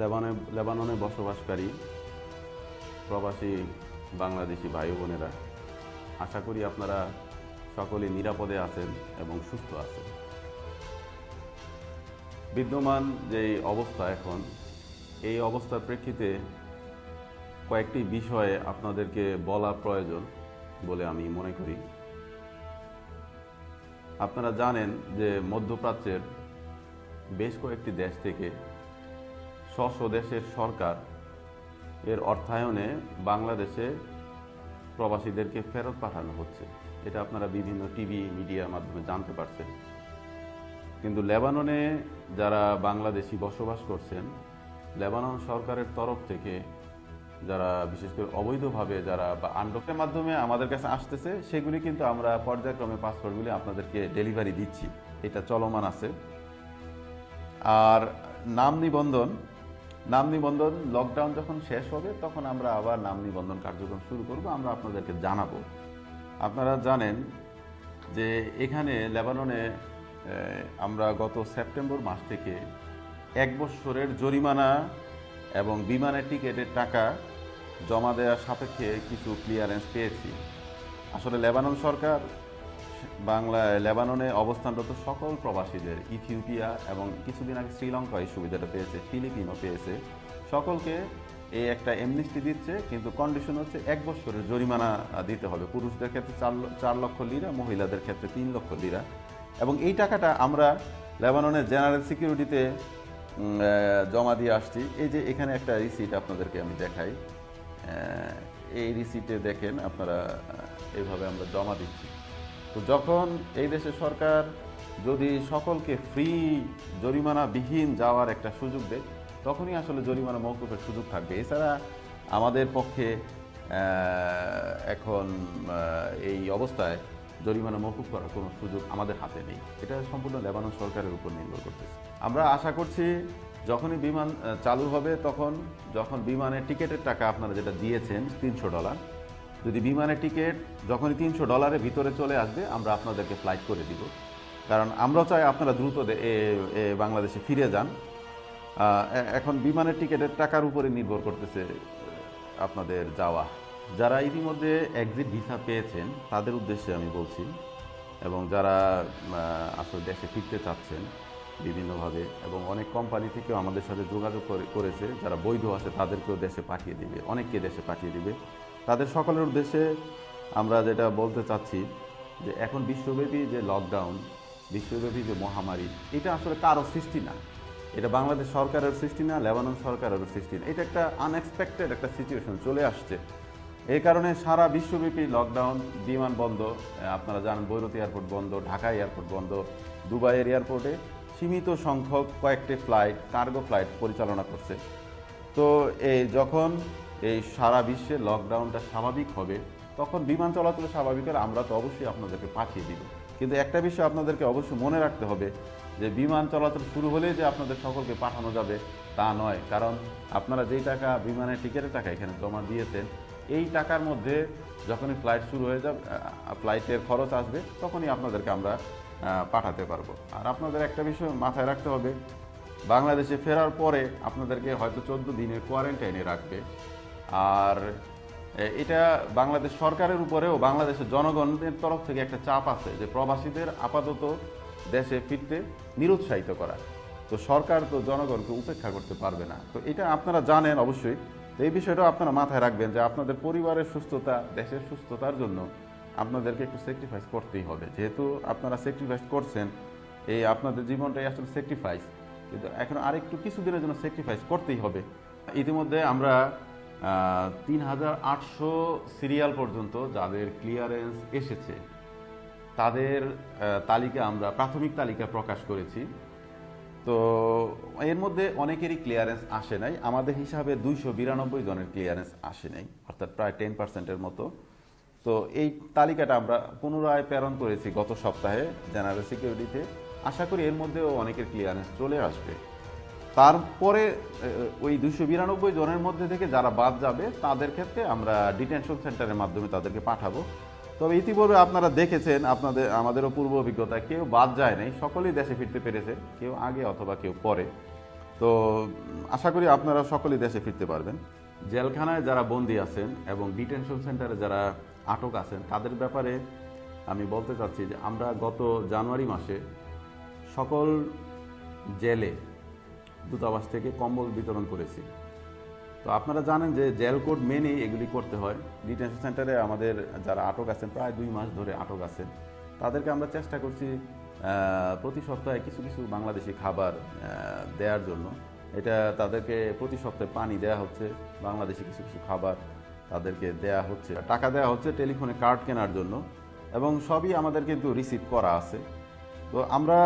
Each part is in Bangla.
লেবানে, লেবাননে বসবাসকারী প্রবাসী বাংলাদেশি ভাই বোনেরা, আশা করি আপনারা সকলে নিরাপদে আছেন এবং সুস্থ আছেন। বিদ্যমান যে অবস্থা এখন, এই অবস্থার প্রেক্ষিতে কয়েকটি বিষয়ে আপনাদেরকে বলা প্রয়োজন বলে আমি মনে করি। আপনারা জানেন যে মধ্যপ্রাচ্যের বেশ কয়েকটি দেশ থেকে স্ব দেশের সরকার এর অর্থায়নে বাংলাদেশে প্রবাসীদেরকে ফেরত পাঠানো হচ্ছে। এটা আপনারা বিভিন্ন টিভি, মিডিয়ার মাধ্যমে জানতে পারছেন। কিন্তু লেবাননে যারা বাংলাদেশি বসবাস করছেন, লেবানন সরকারের তরফ থেকে যারা বিশেষ করে অবৈধভাবে যারা বা আন্ডকের মাধ্যমে আমাদের কাছে আসতেছে, সেগুলি কিন্তু আমরা পর্যায়ক্রমে পাসপোর্টগুলি আপনাদেরকে ডেলিভারি দিচ্ছি। এটা চলমান আছে। আর নাম নিবন্ধন নাম নিবন্ধন লকডাউন যখন শেষ হবে, তখন আমরা আবার নাম নিবন্ধন কার্যক্রম শুরু করব, আমরা আপনাদেরকে জানাব। আপনারা জানেন যে এখানে লেবাননে আমরা গত সেপ্টেম্বর মাস থেকে এক বছরের জরিমানা এবং বিমানের টিকিটের টাকা জমা দেওয়ার সাপেক্ষে কিছু ক্লিয়ারেন্স পেয়েছি। আসলে লেবানন সরকার বাংলা লেবাননে অবস্থানরত সকল প্রবাসীদের ইথিওপিয়া এবং কিছুদিন আগে শ্রীলঙ্কা এই সুবিধাটা পেয়েছে ফিলিপিনও পেয়েছে। সকলকে এই একটা এমনিস্টি দিচ্ছে কিন্তু কন্ডিশন হচ্ছে এক বছরের জরিমানা দিতে হবে। পুরুষদের ক্ষেত্রে চার চার লক্ষ লিরা মহিলাদের ক্ষেত্রে তিন লক্ষ লিরা এবং এই টাকাটা আমরা লেবাননের জেনারেল সিকিউরিটিতে জমা দিয়ে আসছি। এই যে এখানে একটা রিসিট আপনাদেরকে আমি দেখাই। এই রিসিটে দেখেন আপনারা আহ, এইভাবে আমরা জমা দিচ্ছি। তো যখন এই দেশের সরকার যদি সকলকে ফ্রি জরিমানাবিহীন যাওয়ার একটা সুযোগ দেয়, তখনই আসলে জরিমানা মৌকুফের সুযোগ থাকবে। এছাড়া আমাদের পক্ষে এখন এই অবস্থায় জরিমানা মৌকুফ করার কোনো সুযোগ আমাদের হাতে নেই। এটা সম্পূর্ণ লেবানন সরকারের উপর নির্ভর করতেছে। আমরা আশা করছি যখনই বিমান চালু হবে, তখন যখন বিমানের টিকিটের টাকা আপনারা যেটা দিয়েছেন, তিনশো ডলার যদি বিমানের টিকিট যখনই তিনশো ডলারের ভিতরে চলে আসবে, আমরা আপনাদেরকে ফ্লাইট করে দিব। কারণ আমরাও চাই আপনারা দ্রুত বাংলাদেশে ফিরে যান। এখন বিমানের টিকিটের টাকার উপরে নির্ভর করতেছে আপনাদের যাওয়া। যারা ইতিমধ্যে এক্সিট ভিসা পেয়েছেন, তাদের উদ্দেশ্যে আমি বলছি, এবং যারা আসলে দেশে ফিরতে চাচ্ছেন বিভিন্নভাবে, এবং অনেক কোম্পানি থেকেও আমাদের সাথে যোগাযোগ করে- করেছে, যারা বৈধ আছে তাদেরকেও দেশে পাঠিয়ে দিবে, অনেককে দেশে পাঠিয়ে দিবে। তাদের সকলের উদ্দেশ্যে আমরা যেটা বলতে চাচ্ছি যে এখন বিশ্বব্যাপী যে লকডাউন বিশ্বব্যাপী যে মহামারী, এটা আসলে কারও সৃষ্টি না। এটা বাংলাদেশ সরকারের সৃষ্টি না, লেবানন সরকারেরও সৃষ্টি না। এটা একটা আনএক্সপেক্টেড একটা সিচুয়েশন চলে আসছে। এই কারণে সারা বিশ্বব্যাপী লকডাউন বিমান বন্ধ আপনারা জানেন বৈরুত এয়ারপোর্ট বন্ধ ঢাকা এয়ারপোর্ট বন্ধ, দুবাইয়ের এয়ারপোর্টে সীমিত সংখ্যক কয়েকটি ফ্লাইট কার্গো ফ্লাইট পরিচালনা করছে। তো এই যখন এই সারা বিশ্বে লকডাউনটা স্বাভাবিক হবে, তখন বিমান চলাচল স্বাভাবিক হলে আমরা তো অবশ্যই আপনাদেরকে পাঠিয়ে দিব। কিন্তু একটা বিষয় আপনাদেরকে অবশ্যই মনে রাখতে হবে যে, বিমান চলাচল শুরু হলে যে আপনাদের সকলকে পাঠানো যাবে তা নয়। কারণ আপনারা যেই টাকা বিমানের টিকিটের টাকা এখানে জমা দিয়েছেন, এই টাকার মধ্যে যখনই ফ্লাইট শুরু হয়ে যাবে ফ্লাইটের খরচ আসবে, তখনই আপনাদেরকে আমরা পাঠাতে পারব। আর আপনাদের একটা বিষয় মাথায় রাখতে হবে, বাংলাদেশে ফেরার পরে আপনাদেরকে হয়তো চোদ্দ দিনের কোয়ারেন্টাইনে রাখবে। আর এটা বাংলাদেশ সরকারের উপরেও বাংলাদেশের জনগণের তরফ থেকে একটা চাপ আছে যে প্রবাসীদের আপাতত দেশে ফিরতে নিরুৎসাহিত করা। তো সরকার, তো জনগণকে উপেক্ষা করতে পারবে না। তো এটা আপনারা জানেন অবশ্যই। তো এই বিষয়টাও আপনারা মাথায় রাখবেন যে আপনাদের পরিবারের সুস্থতা, দেশের সুস্থতার জন্য আপনাদেরকে একটু স্যাক্রিফাইস করতেই হবে। যেহেতু আপনারা স্যাক্রিফাইস করছেন, এই আপনাদের জীবনটাই আসলে স্যাক্রিফাইস কিন্তু এখন আরেকটু কিছুদিনের জন্য স্যাক্রিফাইস করতেই হবে। ইতিমধ্যে আমরা তিন হাজার আটশো সিরিয়াল পর্যন্ত যাদের ক্লিয়ারেন্স এসেছে, তাদের তালিকা আমরা, প্রাথমিক তালিকা প্রকাশ করেছি। তো এর মধ্যে অনেকেরই ক্লিয়ারেন্স আসে নাই। আমাদের হিসাবে দুইশো বিরানব্বই জনের ক্লিয়ারেন্স আসে নাই, অর্থাৎ প্রায় টেন পার্সেন্টের মতো। তো এই তালিকাটা আমরা পুনরায় প্রেরণ করেছি গত সপ্তাহে জেনারেল সিকিউরিটিতে। আশা করি এর মধ্যেও অনেকের ক্লিয়ারেন্স চলে আসবে। তারপরে ওই দুশো বিরানব্বই জনের মধ্যে থেকে যারা বাদ যাবে, তাদের ক্ষেত্রে আমরা ডিটেনশন সেন্টারের মাধ্যমে তাদেরকে পাঠাবো। তবে ইতিপূর্বে আপনারা দেখেছেন, আপনাদের, আমাদেরও পূর্ব অভিজ্ঞতা, কেউ বাদ যায় নাই, সকলেই দেশে ফিরতে পেরেছে, কেউ আগে অথবা কেউ পরে। তো তো আশা করি আপনারা সকলেই দেশে ফিরতে পারবেন। জেলখানায় যারা বন্দী আছেন এবং ডিটেনশন সেন্টারে যারা আটক আছেন, তাদের ব্যাপারে আমি বলতে চাচ্ছি যে আমরা গত জানুয়ারি মাসে সকল জেলে দূতাবাস থেকে কম্বল বিতরণ করেছি। তো আপনারা জানেন যে জেল কোড মেনেই এগুলি করতে হয়। ডিটেনশন সেন্টারে আমাদের যারা আটক আছেন, প্রায় দুই মাস ধরে আটক আছেন, তাদেরকে আমরা চেষ্টা করছি প্রতি সপ্তাহে কিছু কিছু বাংলাদেশি খাবার দেওয়ার জন্য। এটা তাদেরকে প্রতি সপ্তাহে পানি দেওয়া হচ্ছে, বাংলাদেশি কিছু কিছু খাবার তাদেরকে দেয়া হচ্ছে। টাকা দেওয়া হচ্ছে টেলিফোনে কার্ড কেনার জন্য এবং সবই আমাদের কিন্তু রিসিভ করা আছে। তো আমরা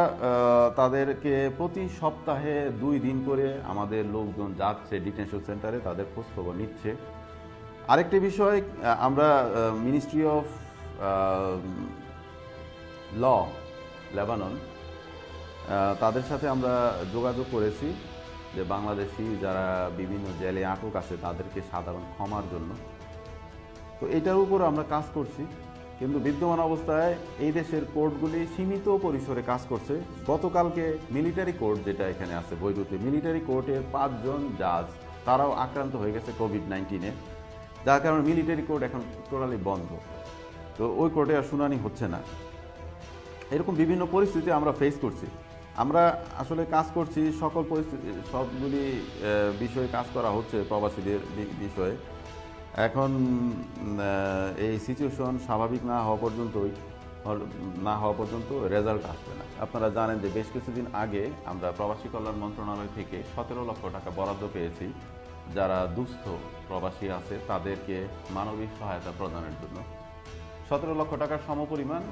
তাদেরকে প্রতি সপ্তাহে দুই দিন করে আমাদের লোকজন যাচ্ছে ডিটেনশন সেন্টারে, তাদের খোঁজখবর নিচ্ছে। আরেকটি বিষয় আমরা মিনিস্ট্রি অফ ল লেবানন তাদের সাথে আমরা যোগাযোগ করেছি যে বাংলাদেশি যারা বিভিন্ন জেলে আটক আছে তাদেরকে সাধারণ ক্ষমার জন্য। তো এটার উপর আমরা কাজ করছি। কিন্তু বিদ্যমান অবস্থায় এই দেশের কোর্টগুলি সীমিত পরিসরে কাজ করছে। গতকালকে মিলিটারি কোর্ট যেটা এখানে আছে, বৈরুতে, মিলিটারি কোর্টের পাঁচজন জাজ, তারাও আক্রান্ত হয়ে গেছে কোভিড নাইন্টিনে যার কারণে মিলিটারি কোর্ট এখন টোটালি বন্ধ। তো ওই কোর্টে আর শুনানি হচ্ছে না। এরকম বিভিন্ন পরিস্থিতি আমরা ফেস করছি। আমরা আসলে কাজ করছি সকল পরিস্থিতি, সবগুলি বিষয়ে কাজ করা হচ্ছে প্রবাসীদের বিষয়ে। এখন এই সিচুয়েশন স্বাভাবিক না হওয়া পর্যন্তই না হওয়া পর্যন্ত রেজাল্ট আসবে না। আপনারা জানেন যে বেশ কিছুদিন আগে আমরা প্রবাসী কল্যাণ মন্ত্রণালয় থেকে সতেরো লক্ষ টাকা বরাদ্দ পেয়েছি। যারা দুস্থ প্রবাসী আছে, তাদেরকে মানবিক সহায়তা প্রদানের জন্য। সতেরো লক্ষ টাকার সমপরিমাণ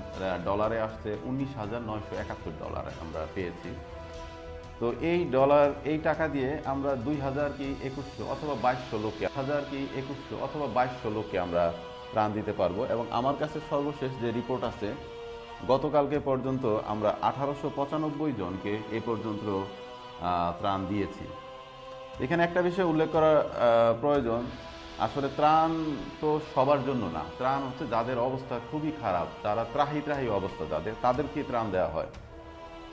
ডলারে আসছে উনিশ হাজার নয়শো একাত্তর ডলার আমরা পেয়েছি। তো এই ডলার এই টাকা দিয়ে আমরা দুই হাজার কি একুশশো অথবা বাইশশো লোককে হাজার কি একুশশো অথবা বাইশশো লোককে আমরা ত্রাণ দিতে পারব। এবং আমার কাছে সর্বশেষ যে রিপোর্ট আছে, গতকালকে পর্যন্ত আমরা আঠারোশো পঁচানব্বই জনকে এ পর্যন্ত ত্রাণ দিয়েছি। এখানে একটা বিষয় উল্লেখ করা প্রয়োজন। আসলে ত্রাণ তো সবার জন্য না। ত্রাণ হচ্ছে যাদের অবস্থা খুবই খারাপ, যারা ত্রাহি ত্রাহি অবস্থা, যাদের, তাদেরকে ত্রাণ দেওয়া হয়।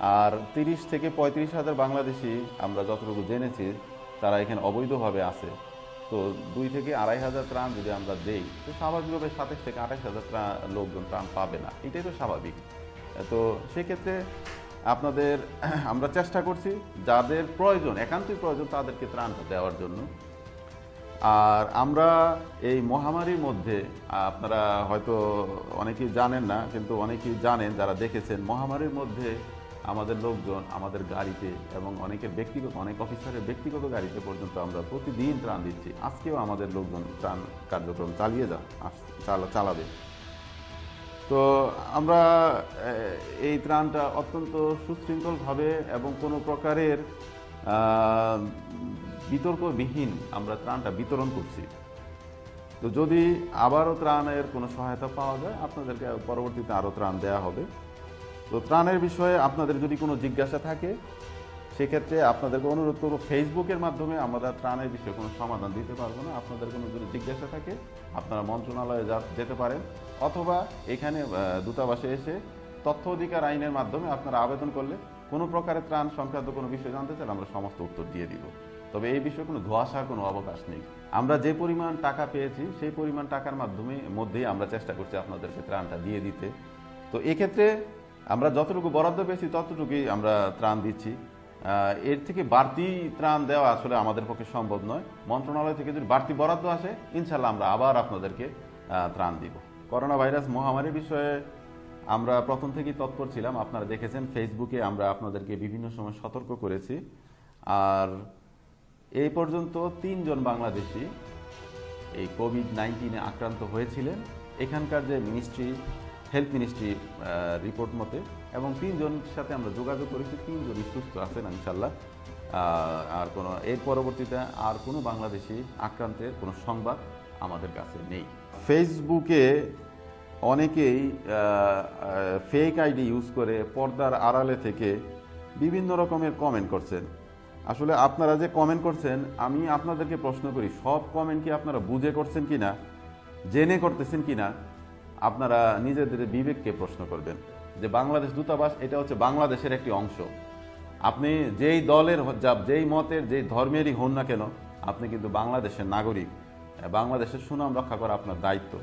আর তিরিশ থেকে পঁয়ত্রিশ হাজার বাংলাদেশি আমরা যতটুকু জেনেছি, তারা এখানে অবৈধভাবে আছে। তো দুই থেকে আড়াই হাজার ত্রাণ যদি আমরা দেই, তো স্বাভাবিকভাবে সাতাশ থেকে আঠাশ হাজার ত্রাণ লোকজন ত্রাণ পাবে না। এটাই তো স্বাভাবিক। তো সেক্ষেত্রে আপনাদের আমরা চেষ্টা করছি যাদের প্রয়োজন, একান্তই প্রয়োজন, তাদেরকে ত্রাণটা দেওয়ার জন্য। আর আমরা এই মহামারীর মধ্যে, আপনারা হয়তো অনেকেই জানেন না, কিন্তু অনেকেই জানেন, যারা দেখেছেন, মহামারীর মধ্যে আমাদের লোকজন, আমাদের গাড়িতে এবং অনেকের ব্যক্তিগত, অনেক অফিসারের ব্যক্তিগত গাড়িতে পর্যন্ত আমরা প্রতিদিন ত্রাণ দিচ্ছি। আজকেও আমাদের লোকজন ত্রাণ কার্যক্রম চালিয়ে যা চালাবে। তো আমরা এই ত্রাণটা অত্যন্ত সুশৃঙ্খলভাবে এবং কোনো প্রকারের বিতর্কবিহীন আমরা ত্রাণটা বিতরণ করছি। তো যদি আবারও ত্রাণের কোনো সহায়তা পাওয়া যায়, আপনাদেরকে পরবর্তীতে আরও ত্রাণ দেওয়া হবে। তো ত্রাণের বিষয়ে আপনাদের যদি কোনো জিজ্ঞাসা থাকে, সেক্ষেত্রে আপনাদেরকে অনুরোধ করব, ফেসবুকের মাধ্যমে আমরা ত্রাণের বিষয়ে কোনো সমাধান দিতে পারব না। আপনাদের কোনো যদি জিজ্ঞাসা থাকে, আপনারা মন্ত্রণালয়ে যা যেতে পারেন। অথবা এখানে দূতাবাসে এসে তথ্য অধিকার আইনের মাধ্যমে আপনারা আবেদন করলে কোনো প্রকারের ত্রাণ সংক্রান্ত কোনো বিষয় জানতে চাইলে আমরা সমস্ত উত্তর দিয়ে দিব। তবে এই বিষয়ে কোনো ধোয়াশার কোনো অবকাশ নেই। আমরা যে পরিমাণ টাকা পেয়েছি, সেই পরিমাণ টাকার মাধ্যমে, মধ্যেই আমরা চেষ্টা করছি আপনাদেরকে ত্রাণটা দিয়ে দিতে। তো এক্ষেত্রে আমরা যতটুকু বরাদ্দ পেয়েছি, ততটুকুই আমরা ত্রাণ দিচ্ছি। এর থেকে বাড়তি ত্রাণ দেওয়া আসলে আমাদের পক্ষে সম্ভব নয়। মন্ত্রণালয় থেকে যদি বাড়তি বরাদ্দ আসে ইনশাল্লাহ আমরা আবার আপনাদেরকে ত্রাণ দিব। করোনা ভাইরাস মহামারীর বিষয়ে আমরা প্রথম থেকেই তৎপর ছিলাম। আপনারা দেখেছেন, ফেসবুকে আমরা আপনাদেরকে বিভিন্ন সময় সতর্ক করেছি। আর এই পর্যন্ত তিনজন বাংলাদেশি এই কোভিড নাইন্টিনে আক্রান্ত হয়েছিলেন। এখানকার যে মিনিস্ট্রি হেলথ মিনিস্ট্রি রিপোর্ট মতে এবং তিনজনের সাথে আমরা যোগাযোগ করেছি তিনজনই সুস্থ আছেন ইনশাল্লাহ আর কোনো, এর পরবর্তীতে আর কোনো বাংলাদেশি আক্রান্তের কোনো সংবাদ আমাদের কাছে নেই। ফেসবুকে অনেকেই ফেক আইডি ইউজ করে পর্দার আড়ালে থেকে বিভিন্ন রকমের কমেন্ট করছেন। আসলে আপনারা যে কমেন্ট করছেন, আমি আপনাদেরকে প্রশ্ন করি, সব কমেন্ট কি আপনারা বুঝে করছেন কিনা, জেনে করতেছেন কিনা? আপনারা নিজেদের বিবেককে প্রশ্ন করবেন যে বাংলাদেশ দূতাবাস এটা হচ্ছে বাংলাদেশের একটি অংশ। আপনি যেই দলের যা যেই মতের, যেই ধর্মেরই হন না কেন, আপনি কিন্তু বাংলাদেশের নাগরিক। বাংলাদেশের সুনাম রক্ষা করা আপনার দায়িত্ব।